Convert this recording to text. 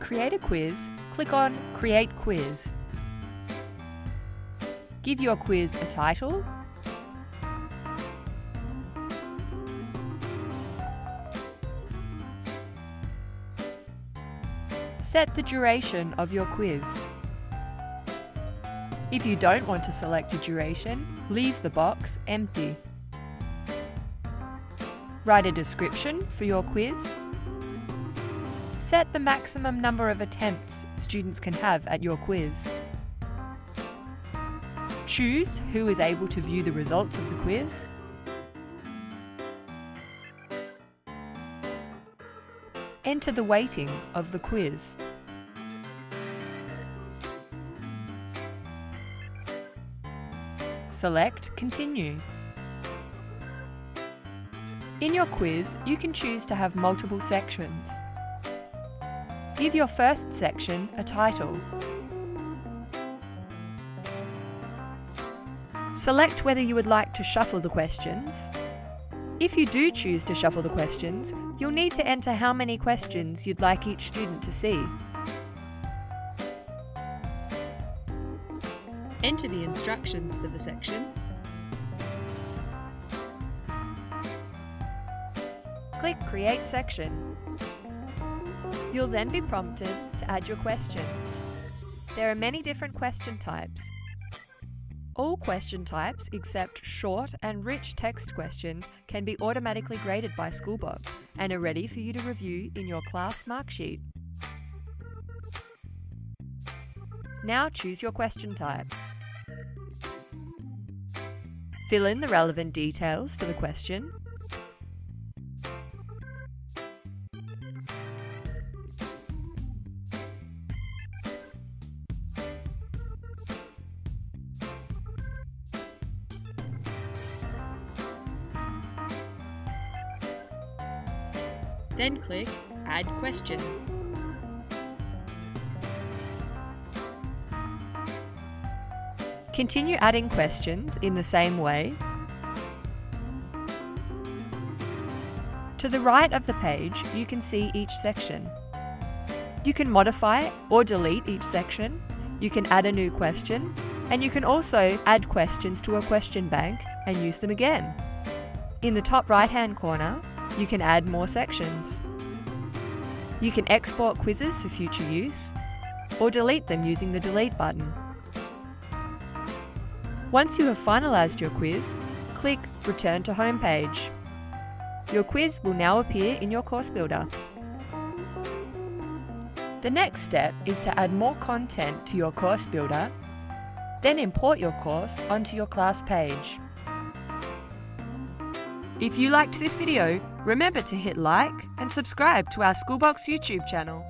create a quiz, click on Create Quiz. Give your quiz a title Set the duration of your quiz. If you don't want to select a duration, leave the box empty. Write a description for your quiz. Set the maximum number of attempts students can have at your quiz. Choose who is able to view the results of the quiz. Enter the weighting of the quiz. Select Continue. In your quiz, you can choose to have multiple sections. Give your first section a title. Select whether you would like to shuffle the questions. If you do choose to shuffle the questions, you'll need to enter how many questions you'd like each student to see. Enter the instructions for the section. Click Create Section. You'll then be prompted to add your questions. There are many different question types. All question types except short and rich text questions can be automatically graded by Schoolbox and are ready for you to review in your class mark sheet. Now choose your question type. Fill in the relevant details for the question. Then click Add Question. Continue adding questions in the same way. To the right of the page, you can see each section. You can modify or delete each section, you can add a new question, and you can also add questions to a question bank and use them again. In the top right hand corner, you can add more sections. You can export quizzes for future use, or delete them using the delete button. Once you have finalised your quiz, click Return to Home page. Your quiz will now appear in your course builder. The next step is to add more content to your course builder, then import your course onto your class page. If you liked this video, remember to hit like and subscribe to our Schoolbox YouTube channel.